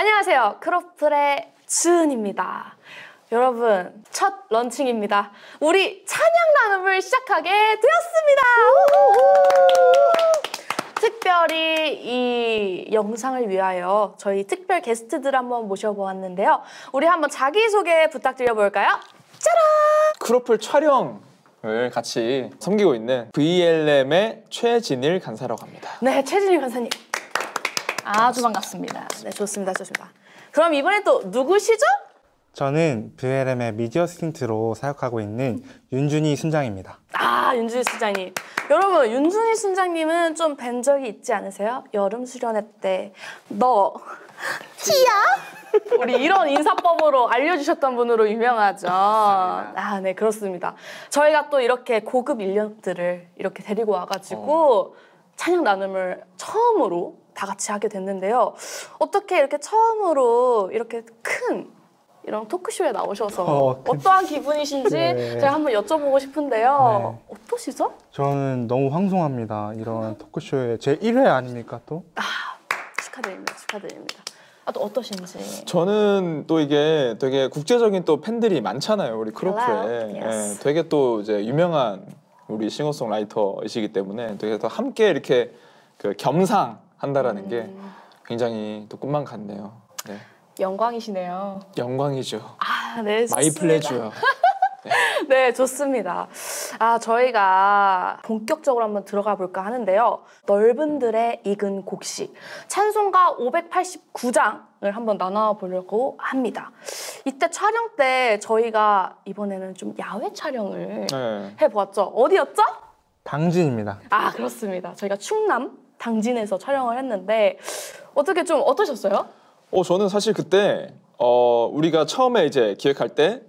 안녕하세요. 크로플의 주은입니다. 여러분, 첫 런칭입니다. 우리 찬양 나눔을 시작하게 되었습니다. 특별히 이 영상을 위하여 저희 특별 게스트들 한번 모셔보았는데요. 우리 한번 자기소개 부탁드려볼까요? 짜란! 크로플 촬영 을 같이 섬기고 있는 VLM의 최진일 간사라고 합니다. 네, 최진일 간사님. 아주 반갑습니다. 네, 좋습니다. 좋습니다. 그럼 이번에 또 누구시죠? 저는 VLM의 미디어 스틴트로 사역하고 있는 윤준희 순장입니다. 아, 윤준희 순장님. 여러분, 윤준희 순장님은 좀 뵌 적이 있지 않으세요? 여름 수련회 때, 너, 티야? 우리 이런 인사법으로 알려주셨던 분으로 유명하죠. 아, 네, 그렇습니다. 저희가 또 이렇게 고급 인력들을 이렇게 데리고 와가지고 찬양 나눔을 처음으로 다 같이 하게 됐는데요. 어떻게 이렇게 처음으로 이렇게 큰 이런 토크쇼에 나오셔서 어, 그- 어떠한 기분이신지 네. 제가 한번 여쭤보고 싶은데요. 어떠시죠? 저는 너무 황송합니다. 이런 토크쇼에 제 1회 아닙니까 또? 축하드립니다. 축하드립니다. 아, 또 어떠신지. 저는 또 이게 되게 국제적인 또 팬들이 많잖아요, 우리. Yes. 예, 되게 또 이제 유명한 우리 싱어송라이터이시기 때문에 되게 또 함께 이렇게 그 겸상 한다라는 게 음. 굉장히 또 꿈만 같네요. 네. 영광이시네요. 영광이죠. 아, 네. my 좋습니다. pleasure요. 네, 좋습니다. 아, 저희가 본격적으로 한번 들어가 볼까 하는데요. 넓은 들의 익은 곡식. 찬송가 589장을 한번 나눠보려고 합니다. 이때 촬영 때 저희가 이번에는 좀 야외 촬영을 네. 해보았죠. 어디였죠? 당진입니다. 아, 그렇습니다. 저희가 충남 당진에서 촬영을 했는데 어떻게 좀 어떠셨어요? 어 저는 사실 그때 어 우리가 처음에 이제 기획할 때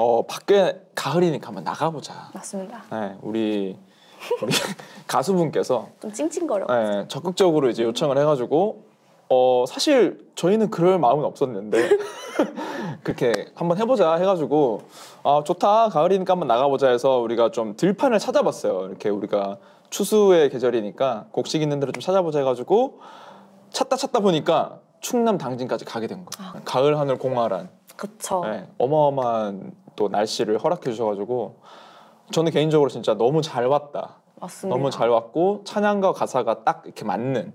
어 밖에 가을이니까 한번 나가보자. 맞습니다. 네, 우리 우리 가수분께서 좀 찡찡거려. 네, 적극적으로 이제 요청을 해가지고 어 사실 저희는 그럴 마음은 없었는데 그렇게 한번 해보자 해가지고 아 좋다 가을이니까 한번 나가보자 해서 우리가 좀 들판을 찾아봤어요. 이렇게 우리가 추수의 계절이니까 곡식 있는 데를 좀 찾아보자 해가지고 찾다 찾다 보니까 충남 당진까지 가게 된 거예요. 가을 하늘 공활한 그쵸. 네, 어마어마한 또 날씨를 허락해 주셔가지고 저는 개인적으로 진짜 너무 잘 왔다. 맞습니다. 너무 잘 왔고 찬양과 가사가 딱 이렇게 맞는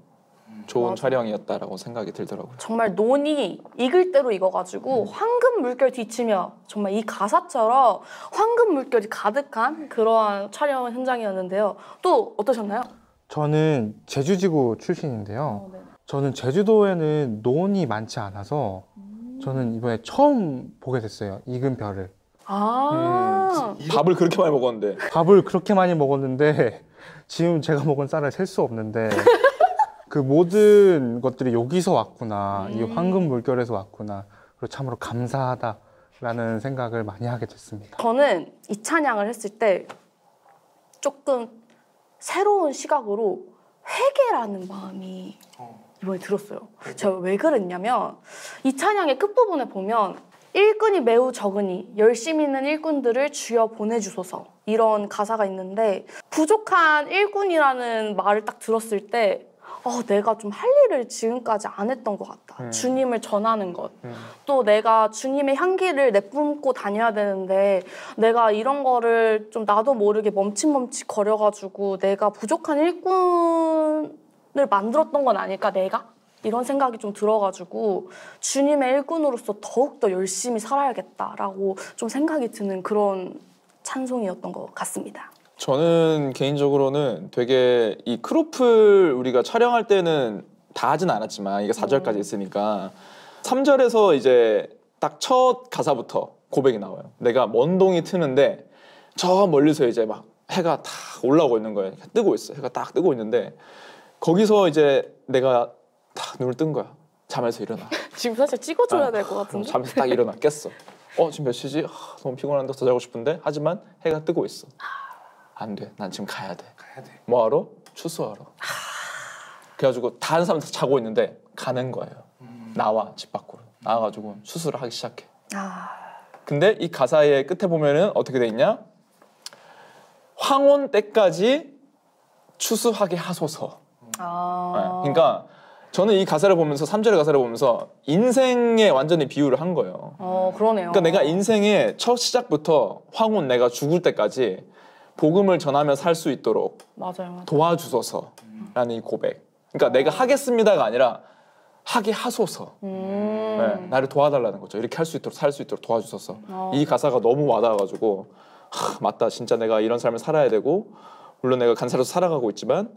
좋은 맞아. 촬영이었다라고 생각이 들더라고요. 정말 논이 익을 대로 음. 익어가지고 황금 물결 뒤치며 정말 이 가사처럼 황금 물결이 가득한 그러한 촬영 현장이었는데요. 또 어떠셨나요? 저는 제주지구 출신인데요. 네. 저는 제주도에는 논이 많지 않아서 저는 이번에 처음 보게 됐어요. 익은 별을. 아, 밥을 그렇게 많이 먹었는데 밥을 그렇게 많이 먹었는데 지금 제가 먹은 쌀을 셀 수 없는데 그 모든 것들이 여기서 왔구나. 이 황금 물결에서 왔구나. 그리고 참으로 감사하다 라는 생각을 많이 하게 됐습니다. 저는 이 찬양을 했을 때 조금 새로운 시각으로 회개라는 마음이 이번에 들었어요. 제가 왜 그랬냐면 이 찬양의 끝부분에 보면 일꾼이 매우 적으니 열심히 있는 일꾼들을 주여 보내주소서 이런 가사가 있는데 부족한 일꾼이라는 말을 딱 들었을 때 어, 내가 좀 할 일을 지금까지 안 했던 것 같다. 음. 주님을 전하는 것. 음. 또 내가 주님의 향기를 내뿜고 다녀야 되는데 내가 이런 거를 좀 나도 모르게 멈칫멈칫 거려가지고 내가 부족한 일꾼을 만들었던 건 아닐까 내가? 이런 생각이 좀 들어가지고 주님의 일꾼으로서 더욱더 열심히 살아야겠다라고 좀 생각이 드는 그런 찬송이었던 것 같습니다. 저는 개인적으로는 되게 이 크로플 우리가 촬영할 때는 다 하진 않았지만 이게 4절까지 있으니까 3절에서 이제 딱 첫 가사부터 고백이 나와요. 내가 먼 동이 트는데 저 멀리서 이제 막 해가 다 올라오고 있는 거예요. 뜨고 있어. 해가 딱 뜨고 있는데 거기서 이제 내가 딱 눈을 뜬 거야. 잠에서 일어나. 지금 사실 찍어줘야 아, 될것 같은데. 잠에서 딱 일어나 깼어. 어 지금 몇 시지? 하, 너무 피곤한데 더 자고 싶은데 하지만 해가 뜨고 있어. 안 돼. 난 지금 가야 돼. 가야 돼. 뭐하러? 추수하러. 그래가지고 다른 사람 다 자고 있는데 가는 거예요. 나와 집 밖으로 나와가지고 추수를 하기 시작해. 아, 근데 이 가사의 끝에 보면은 어떻게 돼 있냐? 황혼 때까지 추수하게 하소서. 아. 네, 그러니까 저는 이 가사를 보면서 3절의 가사를 보면서 인생에 완전히 비유를 한 거예요. 어 그러네요. 그러니까 내가 인생의 첫 시작부터 황혼 내가 죽을 때까지 복음을 전하며 살 수 있도록 맞아요. 맞아요. 도와주소서라는 이 고백. 그러니까 내가 하겠습니다가 아니라 하게 하소서. 음. 네, 나를 도와달라는 거죠. 이렇게 할 수 있도록 살 수 있도록 도와주소서. 어. 이 가사가 너무 와닿아가지고 하, 맞다. 진짜 내가 이런 삶을 살아야 되고 물론 내가 간사로서 살아가고 있지만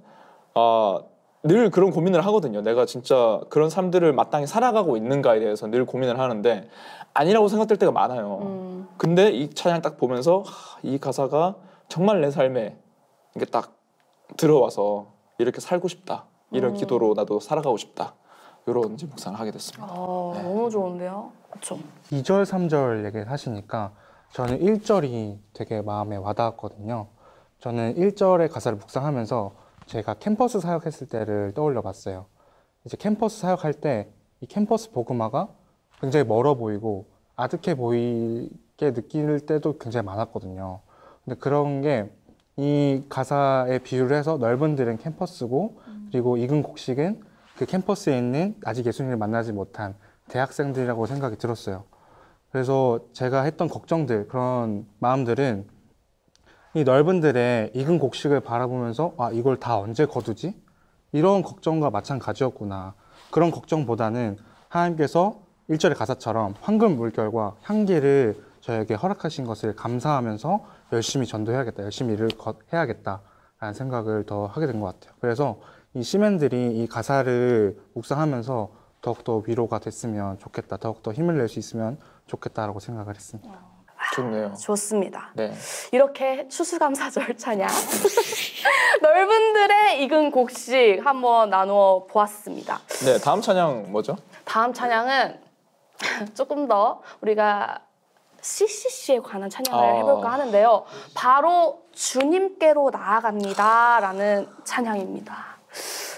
아, 늘 그런 고민을 하거든요. 내가 진짜 그런 삶들을 마땅히 살아가고 있는가에 대해서 늘 고민을 하는데 아니라고 생각될 때가 많아요. 음. 근데 이 찬양 딱 보면서 하, 이 가사가 정말 내 삶에 이게 딱 들어와서 이렇게 살고 싶다. 이런 음. 기도로 나도 살아가고 싶다. 이런 이제 묵상을 하게 됐습니다. 아, 네. 너무 좋은데요. 그렇죠. 2절, 3절 얘기를 하시니까 저는 1절이 되게 마음에 와닿았거든요. 저는 1절의 가사를 묵상하면서 제가 캠퍼스 사역했을 때를 떠올려 봤어요. 이제 캠퍼스 사역할 때 이 캠퍼스 복음화가 굉장히 멀어 보이고 아득해 보이게 느낄 때도 굉장히 많았거든요. 근데 그런 게 이 가사에 비유를 해서 넓은 들은 캠퍼스고 그리고 익은 곡식은 그 캠퍼스에 있는 아직 예수님을 만나지 못한 대학생들이라고 생각이 들었어요. 그래서 제가 했던 걱정들, 그런 마음들은 이 넓은 들의 익은 곡식을 바라보면서 아, 이걸 다 언제 거두지? 이런 걱정과 마찬가지였구나. 그런 걱정보다는 하나님께서 1절의 가사처럼 황금 물결과 향기를 저에게 허락하신 것을 감사하면서 열심히 전도해야겠다, 열심히 일을 거- 해야겠다라는 생각을 더 하게 된 것 같아요. 그래서 이 시맨들이 이 가사를 묵상하면서 더욱더 위로가 됐으면 좋겠다, 더욱더 힘을 낼 수 있으면 좋겠다라고 생각을 했습니다. 좋네요. 좋습니다. 네. 이렇게 추수감사절 찬양 넓은 들의 익은 곡식 한번 나누어 보았습니다. 네, 다음 찬양 뭐죠? 다음 찬양은 조금 더 우리가 CCC에 관한 찬양을 아. 해볼까 하는데요. 바로 주님께로 나아갑니다라는 찬양입니다.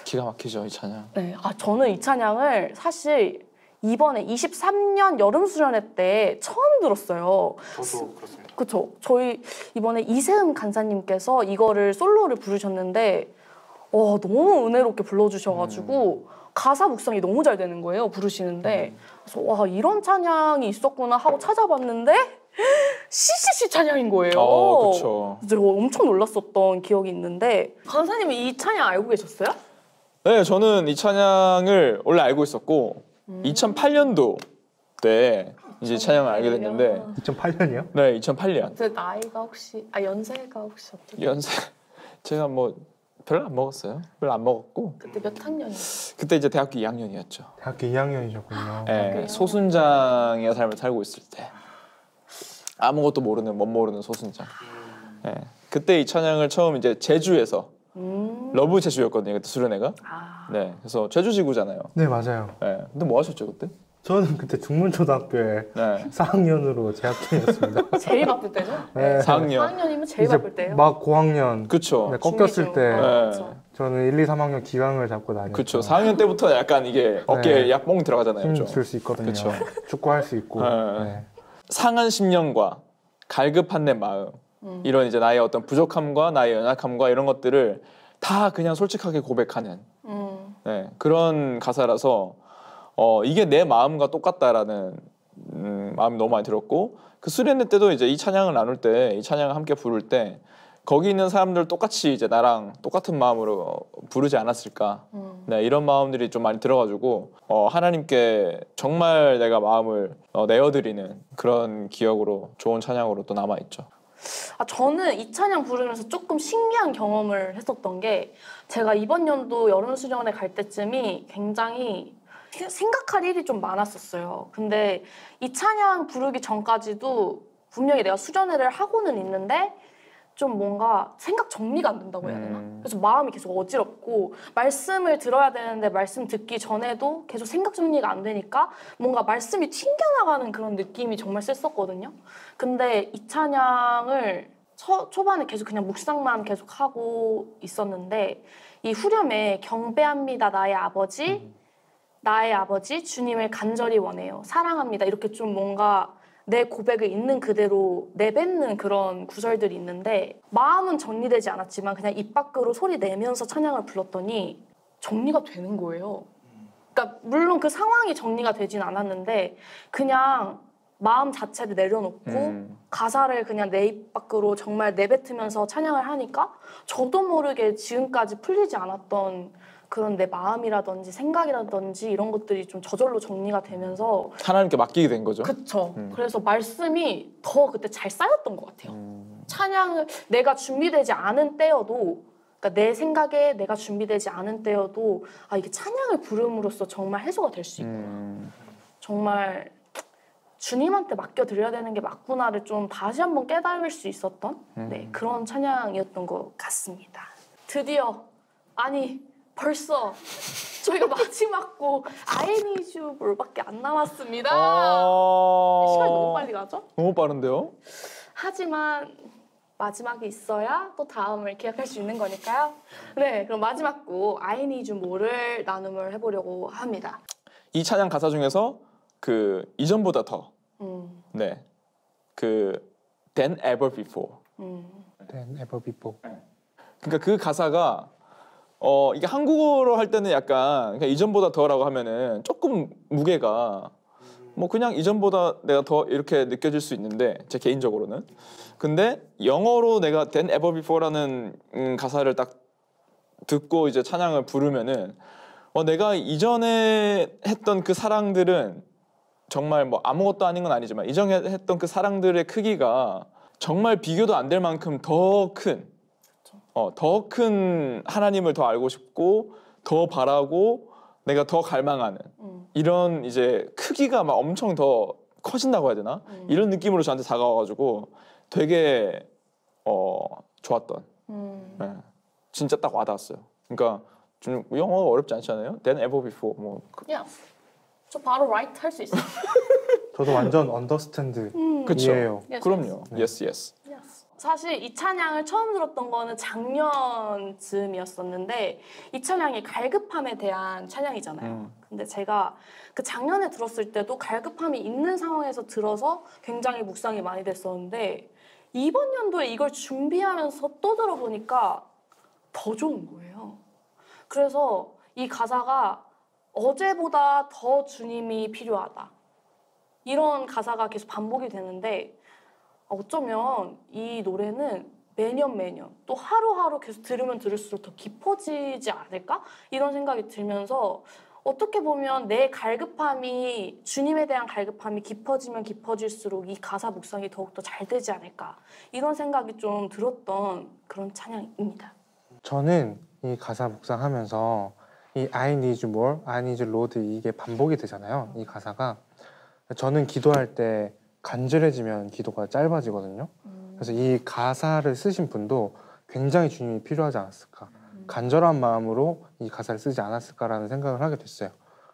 기가 막히죠, 이 찬양. 네, 아 저는 이 찬양을 사실 이번에 23년 여름 수련회 때 처음 들었어요. 저도 그렇습니다. 그쵸. 저희 이번에 이세음 간사님께서 이거를 솔로를 부르셨는데, 와, 너무 은혜롭게 불러주셔가지고, 가사 묵상이 너무 잘 되는 거예요, 부르시는데. 그래서, 와, 이런 찬양이 있었구나 하고 찾아봤는데, CCC 찬양인 거예요. 어, 그렇죠. 제가 엄청 놀랐었던 기억이 있는데, 간사님은 이 찬양 알고 계셨어요? 네, 저는 이 찬양을 원래 알고 있었고 2008년도 때 이제 찬양을 알게 됐는데 2008년이요? 네, 2008년. 제 나이가 혹시 아 연세가 혹시 어떻게? 연세 제가 뭐 별로 안 먹었어요. 별로 안 먹었고 그때 몇 학년이요? 그때 이제 대학교 2학년이었죠. 대학교 2학년이셨군요. 네, 그래요? 소순장의 삶을 살고 있을 때 아무것도 모르는 멋 모르는 소순장. 네, 그때 이 찬양을 처음 이제 제주에서 음. Love 제주였거든요. 그때 수련회가. 아, 네, 그래서 제주 지구잖아요. 네, 맞아요. 네, 근데 뭐 하셨죠 그때? 저는 그때 중문초등학교에 네, 4학년으로 재학 중이었습니다. 제일 바쁠 때죠? 네. 4학년. 4학년이면 제일 바쁠 때예요. 막 고학년 그쵸. 네, 꺾였을. 때 어, 네. 저는 1, 2, 3학년 기강을 잡고 다녔죠. 그쵸. 4학년 때부터 약간 이게 어깨에 네. 약봉 들어가잖아요. 그죠? 힘줄 수 있거든요. 그쵸. 축구할 수 있고. 네. 네. 상한 심령과 갈급한 내 마음 음. 이런 이제 나의 어떤 부족함과 나의 연약함과 이런 것들을 다 그냥 솔직하게 고백하는 음. 네, 그런 가사라서 어, 이게 내 마음과 똑같다라는 음, 마음이 너무 많이 들었고 그 수련회 때도 이제 이 찬양을 나눌 때 이 찬양을 함께 부를 때 거기 있는 사람들 똑같이 이제 나랑 똑같은 마음으로 부르지 않았을까 음. 네, 이런 마음들이 좀 많이 들어가지고 어, 하나님께 정말 내가 마음을 어, 내어드리는 그런 기억으로 좋은 찬양으로 또 남아 있죠. 아, 저는 이 찬양 부르면서 조금 신기한 경험을 했었던 게 제가 이번 연도 여름 수련회 갈 때쯤이 굉장히 세- 생각할 일이 좀 많았었어요. 근데 이 찬양 부르기 전까지도 분명히 내가 수련회를 하고는 있는데 좀 뭔가 생각 정리가 안 된다고 해야 되나? 음. 그래서 마음이 계속 어지럽고 말씀을 들어야 되는데 말씀 듣기 전에도 계속 생각 정리가 안 되니까 뭔가 말씀이 튕겨나가는 그런 느낌이 정말 셌었거든요. 근데 이 찬양을 초, 초반에 계속 그냥 묵상만 계속 하고 있었는데 이 후렴에 경배합니다 나의 아버지 나의 아버지 주님을 간절히 원해요 사랑합니다 이렇게 좀 뭔가 내 고백을 있는 그대로 내뱉는 그런 구절들이 있는데 마음은 정리되지 않았지만 그냥 입 밖으로 소리 내면서 찬양을 불렀더니 정리가 되는 거예요. 그러니까 물론 그 상황이 정리가 되진 않았는데 그냥 마음 자체를 내려놓고 음. 가사를 그냥 내 입 밖으로 정말 내뱉으면서 찬양을 하니까 저도 모르게 지금까지 풀리지 않았던 그런 내 마음이라든지 생각이라든지 이런 것들이 좀 저절로 정리가 되면서 하나님께 맡기게 된 거죠. 그쵸. 음. 그래서 말씀이 더 그때 잘 쌓였던 것 같아요. 음. 찬양을 내가 준비되지 않은 때여도 그러니까 내 생각에 내가 준비되지 않은 때여도 아 이게 찬양을 부름으로써 정말 해소가 될 수 있고 음. 정말 주님한테 맡겨 드려야 되는 게 맞구나를 좀 다시 한번 깨달을 수 있었던 음. 네, 그런 찬양이었던 것 같습니다. 드디어 아니 벌써 저희가 마지막 곡 I Need You More밖에 안 남았습니다. 아. 시간이 너무 빨리 가죠? 너무 빠른데요? 하지만 마지막이 있어야 또 다음을 기약할 수 있는 거니까요. 네, 그럼 마지막 곡 I Need You More를 나눔을 해보려고 합니다. 이 찬양 가사 중에서 그 이전보다 더 음, 네. 그 than ever before. 음, Then ever before. 그러니까 그 가사가 어 이게 한국어로 할 때는 약간 이전보다 더라고 하면은 조금 무게가 뭐 그냥 이전보다 내가 더 이렇게 느껴질 수 있는데 제 개인적으로는. 근데 영어로 내가 than ever before라는 음, 가사를 딱 듣고 이제 찬양을 부르면은 어 내가 이전에 했던 그 사랑들은 정말 뭐 아무것도 아닌 건 아니지만 이전에 했던 그 사랑들의 크기가 정말 비교도 안 될 만큼 더 큰, 어, 더 큰 하나님을 더 알고 싶고 더 바라고 내가 더 갈망하는 음, 이런 이제 크기가 막 엄청 더 커진다고 해야 되나? 음. 이런 느낌으로 저한테 다가와가지고 되게 어 좋았던, 음. 예. 진짜 딱 와닿았어요. 그러니까 좀 영어가 어렵지 않지 않아요? Than ever before 뭐 야, 저 바로 right 할 수 있어요. 저도 완전 언더스탠드 음. 그쵸? 이해요. Yes, 그럼요. 네. Yes, yes. yes. 사실 이 찬양을 처음 들었던 거는 작년쯤이었었는데 이 찬양이 갈급함에 대한 찬양이잖아요. 음. 근데 제가 그 작년에 들었을 때도 갈급함이 있는 상황에서 들어서 굉장히 묵상이 많이 됐었는데 이번 연도에 이걸 준비하면서 또 들어보니까 더 좋은 거예요. 그래서 이 가사가 어제보다 더 주님이 필요하다. 이런 가사가 계속 반복이 되는데 어쩌면 이 노래는 매년 매년 또 하루하루 계속 들으면 들을수록 더 깊어지지 않을까? 이런 생각이 들면서 어떻게 보면 내 갈급함이 주님에 대한 갈급함이 깊어지면 깊어질수록 이 가사 묵상이 더욱더 잘 되지 않을까? 이런 생각이 좀 들었던 그런 찬양입니다. 저는 이 가사 묵상하면서 이 I need more, I need Lord 이게 반복이 되잖아요. 이 가사가 저는 기도할 때 간절해지면 기도가 짧아지거든요. 그래서 이 가사를 쓰신 분도 굉장히 주님이 필요하지 않았을까. 간절한 마음으로 이 가사를 쓰지 않았을까라는 생각을 하게 됐어요.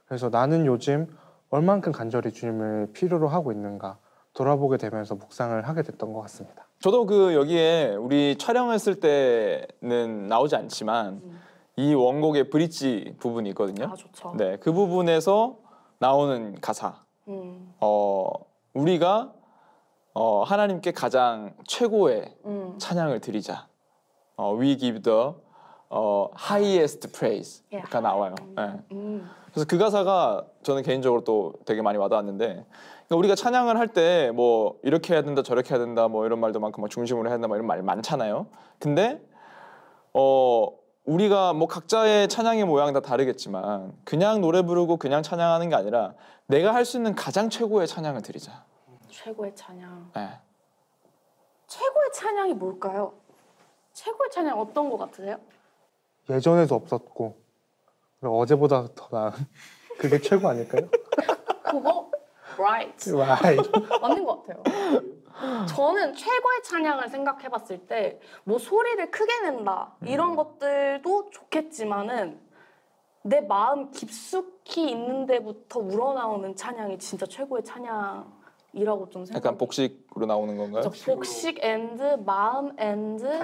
그래서 나는 요즘 얼만큼 간절히 주님을 필요로 하고 있는가 돌아보게 되면서 묵상을 하게 됐던 것 같습니다. 저도 그 여기에 우리 촬영했을 때는 나오지 않지만 음. 이 원곡의 브릿지 부분이 있거든요. 아 좋죠. 네, 그 부분에서 나오는 가사. 음, 어, 우리가 어, 하나님께 가장 최고의 음, 찬양을 드리자. 어, we give the 어, highest praise가 Yeah. 나와요. 네. 음, 그래서 그 가사가 저는 개인적으로 또 되게 많이 와닿았는데 그러니까 우리가 찬양을 할 때 뭐 이렇게 해야 된다 저렇게 해야 된다 뭐 이런 말도 많고 뭐 중심으로 해야 된다 뭐 이런 말 많잖아요. 근데 어 우리가 뭐 각자의 찬양의 모양 다 다르겠지만 그냥 노래 부르고 그냥 찬양하는 게 아니라 내가 할 수 있는 가장 최고의 찬양을 드리자. 최고의 찬양. 네. 최고의 찬양이 뭘까요? 최고의 찬양 어떤 거 같으세요? 예전에도 없었고 어제보다 더 나은 그게 최고 아닐까요? 그거 right way. 맞는 것 같아요. 저는 최고의 찬양을 생각해봤을 때 뭐 소리를 크게 낸다 이런 것들도 좋겠지만은 내 마음 깊숙이 있는 데부터 우러나오는 찬양이 진짜 최고의 찬양이라고 좀 생각. 약간 복식으로 나오는 건가요? 그렇죠. 복식 and 마음 and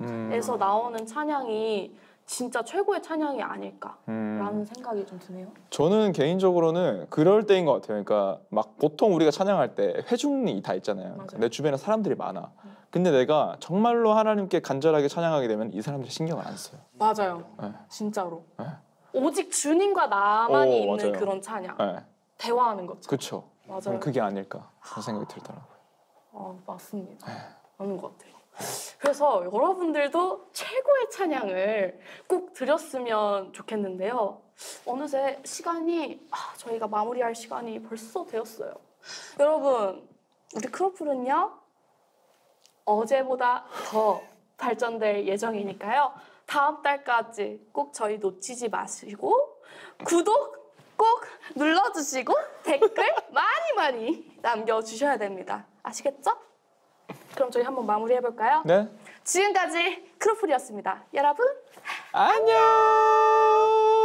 간절함에서 음. 나오는 찬양이 진짜 최고의 찬양이 아닐까라는 음. 생각이 좀 드네요. 저는 개인적으로는 그럴 때인 것 같아요. 그러니까 막 보통 우리가 찬양할 때 회중이 다 있잖아요. 맞아요. 내 주변에 사람들이 많아. 근데 내가 정말로 하나님께 간절하게 찬양하게 되면 이 사람들이 신경을 안 써요. 맞아요. 네. 진짜로. 네. 오직 주님과 나만이 오, 있는 맞아요. 그런 찬양. 네. 대화하는 거죠. 그쵸. 맞아요. 그게 아닐까 그런 생각이 들더라고요. 어, 맞습니다. 네. 맞는 것 같아요. 그래서 여러분들도 최고의 찬양을 꼭 드렸으면 좋겠는데요. 어느새 시간이 아, 저희가 마무리할 시간이 벌써 되었어요. 여러분, 우리 크로플은요 어제보다 더 발전될 예정이니까요. 다음 달까지 꼭 저희 놓치지 마시고 구독 꼭 눌러주시고 댓글 많이 많이 남겨주셔야 됩니다. 아시겠죠? 그럼 저희 한번 마무리해 볼까요? 네. 지금까지 크로플이었습니다. 여러분 안녕.